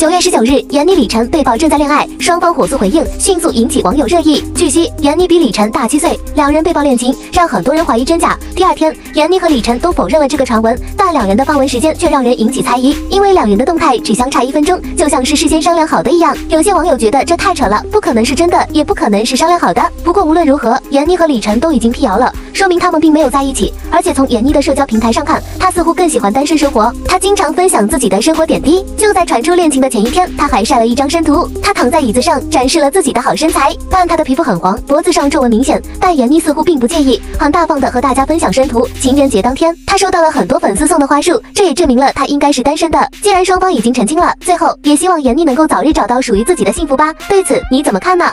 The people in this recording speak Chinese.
九月十九日，闫妮李晨被曝正在恋爱，双方火速回应，迅速引起网友热议。据悉，闫妮比李晨大七岁，两人被曝恋情，让很多人怀疑真假。第二天，闫妮和李晨都否认了这个传闻，但两人的发文时间却让人引起猜疑，因为两人的动态只相差一分钟，就像是事先商量好的一样。有些网友觉得这太扯了，不可能是真的，也不可能是商量好的。不过无论如何，闫妮和李晨都已经辟谣了，说明他们并没有在一起。而且从闫妮的社交平台上看，她似乎更喜欢单身生活，她经常分享自己的生活点滴。就在传出恋情的前一天，他还晒了一张身图，他躺在椅子上展示了自己的好身材，但他的皮肤很黄，脖子上皱纹明显。但闫妮似乎并不介意，很大方的和大家分享身图。情人节当天，他收到了很多粉丝送的花束，这也证明了他应该是单身的。既然双方已经澄清了，最后也希望闫妮能够早日找到属于自己的幸福吧。对此你怎么看呢？